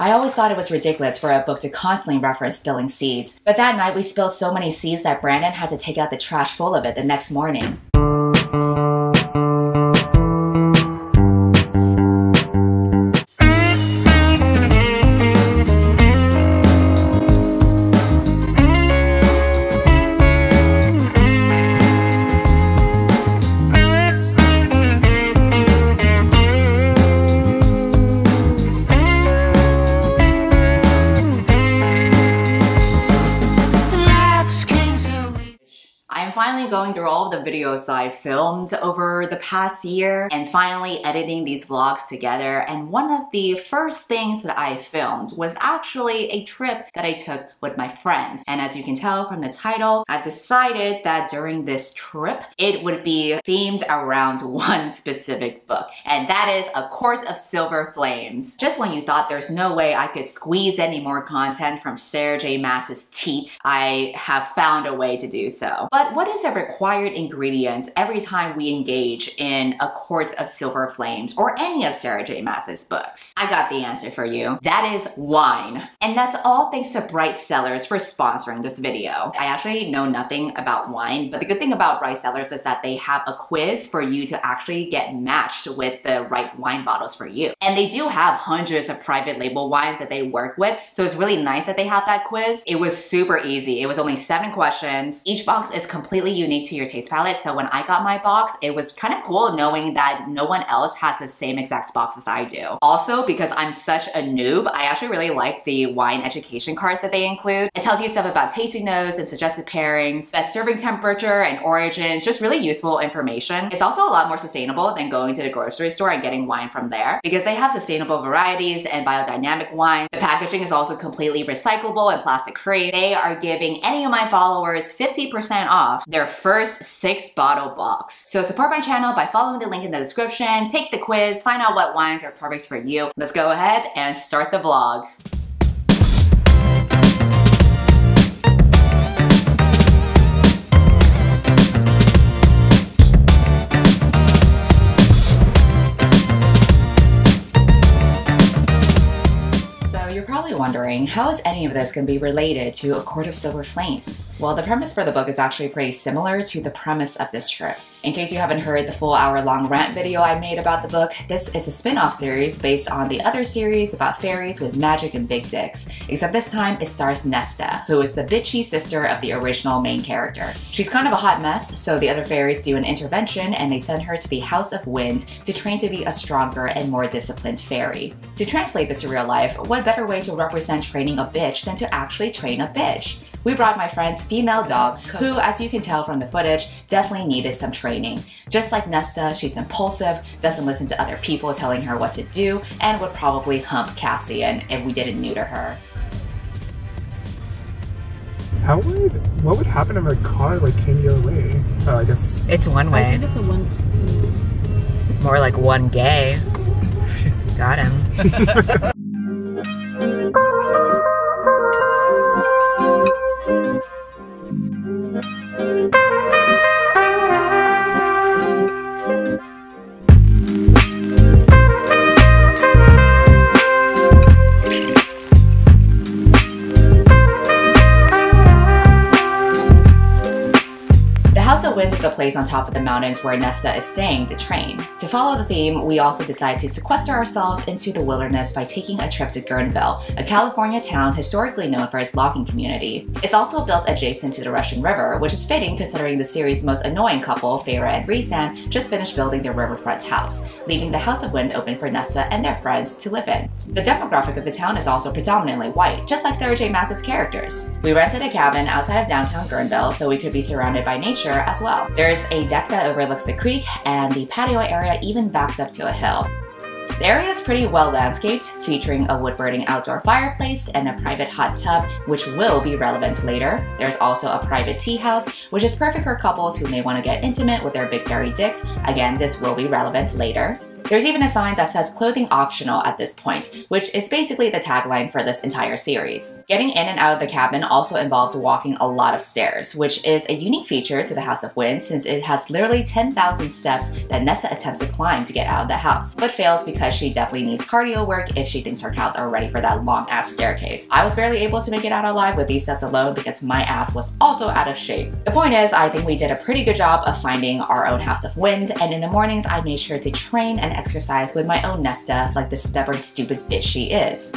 I always thought it was ridiculous for a book to constantly reference spilling seeds, but that night we spilled so many seeds that Brandon had to take out the trash full of it the next morning. Going through all the videos I filmed over the past year and finally editing these vlogs together. And one of the first things that I filmed was actually a trip that I took with my friends. And as you can tell from the title, I've decided that during this trip, it would be themed around one specific book. And that is A Court of Silver Flames. Just when you thought there's no way I could squeeze any more content from Sarah J Maas's teat, I have found a way to do so. But what is the required ingredients every time we engage in A Court of Silver Flames or any of Sarah J Maas's books? I got the answer for you. That is wine. And that's all thanks to Bright Cellars for sponsoring this video. I actually know nothing about wine, but the good thing about Bright Cellars is that they have a quiz for you to actually get matched with the right wine bottles for you. And they do have hundreds of private label wines that they work with, so it's really nice that they have that quiz. It was super easy. It was only seven questions. Each box is completely unique to your taste palette. So when I got my box, it was kind of cool knowing that no one else has the same exact box as I do. Also, because I'm such a noob, I actually really like the wine education cards that they include. It tells you stuff about tasting notes and suggested pairings, best serving temperature and origins, just really useful information. It's also a lot more sustainable than going to the grocery store and getting wine from there because they have sustainable varieties and biodynamic wine. The packaging is also completely recyclable and plastic free. They are giving any of my followers 50% off off their first six bottle box. So support my channel by following the link in the description, take the quiz, find out what wines are perfect for you. Let's go ahead and start the vlog. Wondering, how is any of this going to be related to A Court of Silver Flames? Well, the premise for the book is actually pretty similar to the premise of this trip. In case you haven't heard the full hour long rant video I made about the book, this is a spin off series based on the other series about fairies with magic and big dicks, except this time it stars Nesta, who is the bitchy sister of the original main character. She's kind of a hot mess, so the other fairies do an intervention and they send her to the House of Wind to train to be a stronger and more disciplined fairy. To translate this to real life, what better way to represent training a bitch than to actually train a bitch? We brought my friend's female dog, who, as you can tell from the footage, definitely needed some training. Just like Nesta, she's impulsive, doesn't listen to other people telling her what to do, and would probably hump Cassian if we didn't neuter her. How would what would happen if a car like came your way? Oh, I guess it's one way. I think it's a one. More like one gay. Got him. place on top of the mountains where Nesta is staying to train. To follow the theme, we also decide to sequester ourselves into the wilderness by taking a trip to Guerneville, a California town historically known for its logging community. It's also built adjacent to the Russian River, which is fitting considering the series' most annoying couple, Feyre and Rhysand, just finished building their riverfront house, leaving the House of Wind open for Nesta and their friends to live in. The demographic of the town is also predominantly white, just like Sarah J Maas's characters. We rented a cabin outside of downtown Guerneville so we could be surrounded by nature as well. There's a deck that overlooks the creek, and the patio area even backs up to a hill. The area is pretty well landscaped, featuring a wood-burning outdoor fireplace and a private hot tub, which will be relevant later. There's also a private tea house, which is perfect for couples who may want to get intimate with their big fairy dicks. Again, this will be relevant later. There's even a sign that says clothing optional at this point, which is basically the tagline for this entire series. Getting in and out of the cabin also involves walking a lot of stairs, which is a unique feature to the House of Wind since it has literally 10,000 steps that Nesta attempts to climb to get out of the house, but fails because she definitely needs cardio work if she thinks her cows are ready for that long ass staircase. I was barely able to make it out alive with these steps alone because my ass was also out of shape. The point is, I think we did a pretty good job of finding our own House of Wind, and in the mornings I made sure to train and exercise with my own Nesta like the stubborn stupid bitch she is.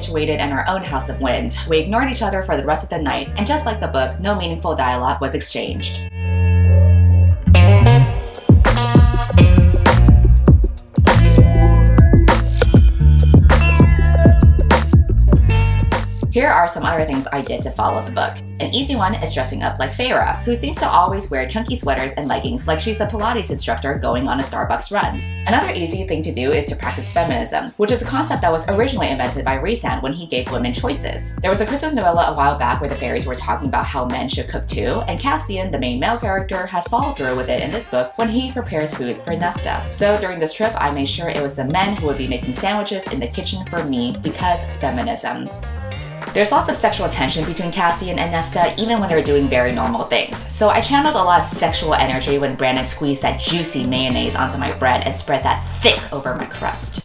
Situated in our own House of Wind. We ignored each other for the rest of the night, and just like the book, no meaningful dialogue was exchanged. Here are some other things I did to follow the book. An easy one is dressing up like Feyre, who seems to always wear chunky sweaters and leggings like she's a Pilates instructor going on a Starbucks run. Another easy thing to do is to practice feminism, which is a concept that was originally invented by Rhysand when he gave women choices. There was a Christmas novella a while back where the fairies were talking about how men should cook too, and Cassian, the main male character, has followed through with it in this book when he prepares food for Nesta. So during this trip, I made sure it was the men who would be making sandwiches in the kitchen for me because feminism. There's lots of sexual tension between Cassian and Nesta even when they're doing very normal things. So I channeled a lot of sexual energy when Brandon squeezed that juicy mayonnaise onto my bread and spread that thick over my crust.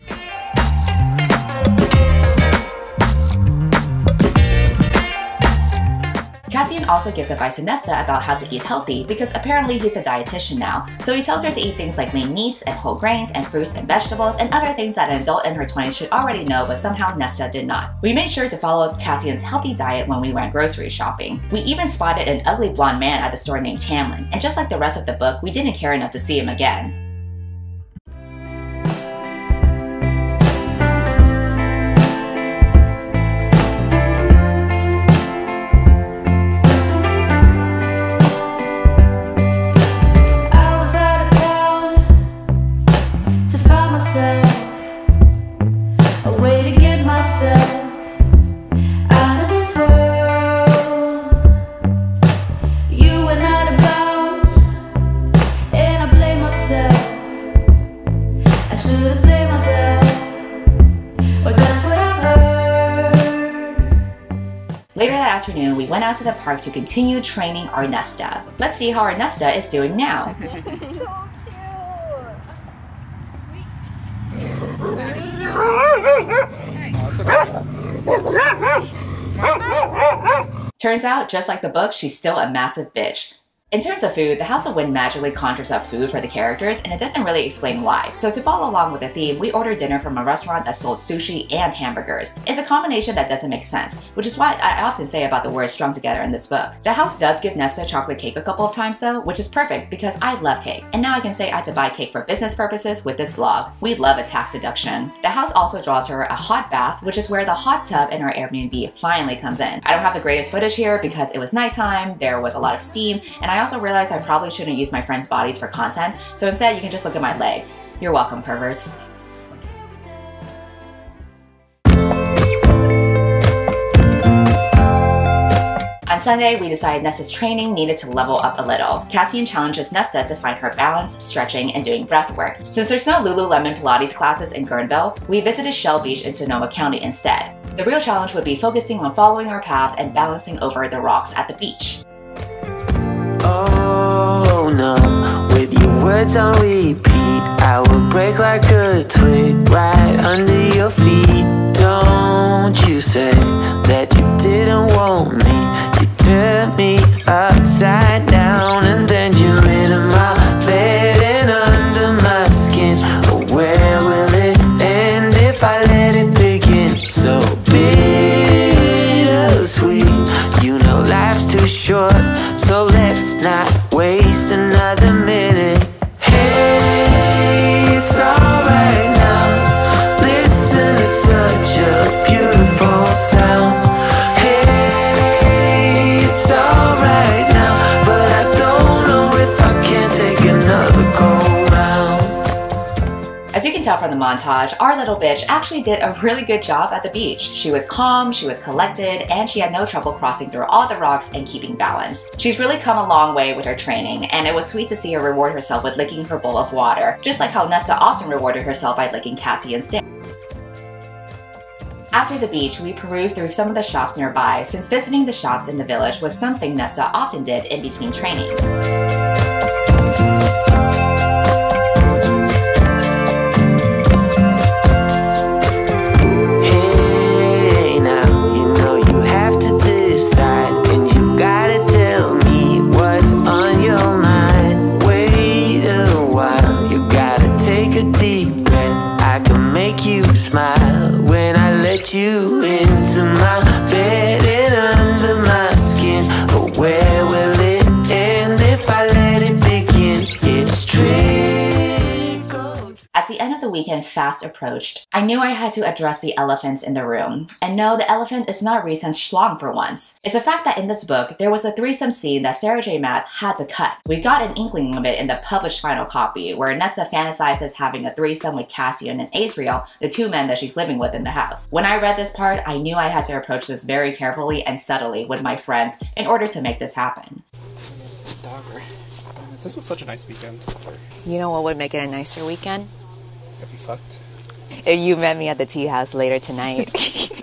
Cassian also gives advice to Nesta about how to eat healthy because apparently he's a dietitian now. So he tells her to eat things like lean meats and whole grains and fruits and vegetables and other things that an adult in her 20s should already know, but somehow Nesta did not. We made sure to follow Cassian's healthy diet when we went grocery shopping. We even spotted an ugly blonde man at the store named Tamlin, and just like the rest of the book, we didn't care enough to see him again. Afternoon, we went out to the park to continue training our Nesta. Let's see how our Nesta is doing now. Turns out, just like the book, she's still a massive bitch. In terms of food, the House of Wind magically conjures up food for the characters, and it doesn't really explain why. So to follow along with the theme, we ordered dinner from a restaurant that sold sushi and hamburgers. It's a combination that doesn't make sense, which is what I often say about the words strung together in this book. The house does give Nesta chocolate cake a couple of times though, which is perfect because I love cake. And now I can say I had to buy cake for business purposes with this vlog. We love a tax deduction. The house also draws her a hot bath, which is where the hot tub in our Airbnb finally comes in. I don't have the greatest footage here because it was nighttime, there was a lot of steam, and I also realized I probably shouldn't use my friends' bodies for content, so instead you can just look at my legs. You're welcome, perverts. On Sunday, we decided Nesta's training needed to level up a little. Cassian challenges Nesta to find her balance, stretching, and doing breath work. Since there's no Lululemon Pilates classes in Guerneville, we visited Shell Beach in Sonoma County instead. The real challenge would be focusing on following our path and balancing over the rocks at the beach. Oh no, with your words on repeat, I will break like a twig right under your feet. Don't you say that you didn't want me, you turned me upside down and then As you can tell from the montage, our little bitch actually did a really good job at the beach. She was calm, she was collected, and she had no trouble crossing through all the rocks and keeping balance. She's really come a long way with her training, and it was sweet to see her reward herself with licking her bowl of water, just like how Nesta often rewarded herself by licking Cassie and Stan. After the beach, we perused through some of the shops nearby since visiting the shops in the village was something Nesta often did in between training. End of the weekend fast approached, I knew I had to address the elephants in the room. And no, the elephant is not Rhysand's schlong for once. It's the fact that in this book, there was a threesome scene that Sarah J. Maas had to cut. We got an inkling of it in the published final copy, where Nesta fantasizes having a threesome with Cassian and Azriel, the two men that she's living with in the house. When I read this part, I knew I had to approach this very carefully and subtly with my friends in order to make this happen. This was such a nice weekend. You know what would make it a nicer weekend? Have you fucked? If you met me at the tea house later tonight.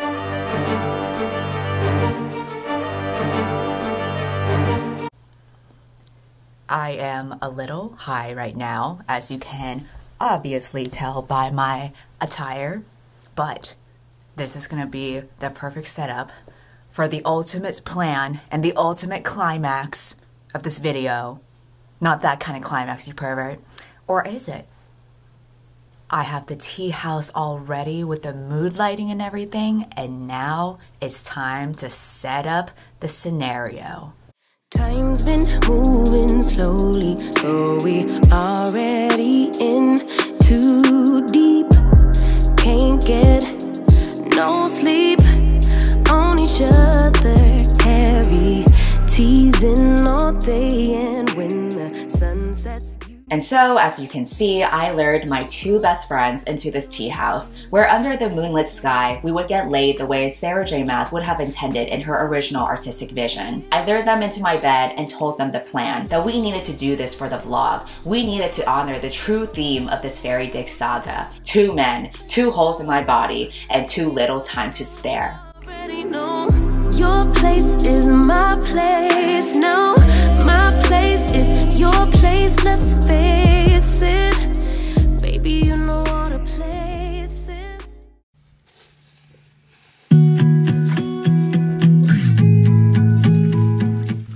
I am a little high right now, as you can obviously tell by my attire, but this is gonna be the perfect setup for the ultimate plan and the ultimate climax of this video. Not that kind of climax, you pervert. Or is it? I have the tea house all ready with the mood lighting and everything, and now it's time to set up the scenario. Time's been moving slowly, so we already in And so, as you can see, I lured my two best friends into this tea house, where under the moonlit sky, we would get laid the way Sarah J. Maas would have intended in her original artistic vision. I lured them into my bed and told them the plan, that we needed to do this for the vlog. We needed to honor the true theme of this fairy dick saga. Two men, two holes in my body, and too little time to spare. your place is my place. My place your place. Let's face it, baby. You know all the places.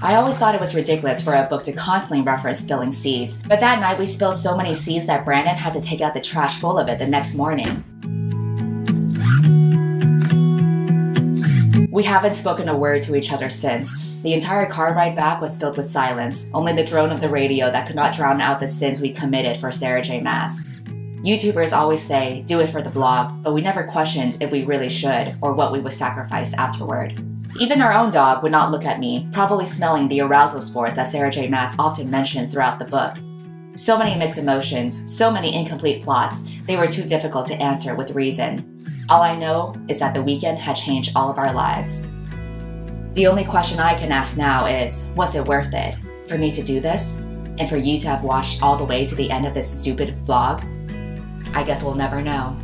I always thought it was ridiculous for a book to constantly reference spilling seeds, but that night we spilled so many seeds that Brandon had to take out the trash full of it the next morning. We haven't spoken a word to each other since. The entire car ride back was filled with silence, only the drone of the radio that could not drown out the sins we committed for Sarah J. Maas. YouTubers always say, do it for the blog, but we never questioned if we really should or what we would sacrifice afterward. Even our own dog would not look at me, probably smelling the arousal spores that Sarah J. Maas often mentions throughout the book. So many mixed emotions, so many incomplete plots, they were too difficult to answer with reason. All I know is that the weekend had changed all of our lives. The only question I can ask now is was it worth it? For me to do this? And for you to have watched all the way to the end of this stupid vlog? I guess we'll never know.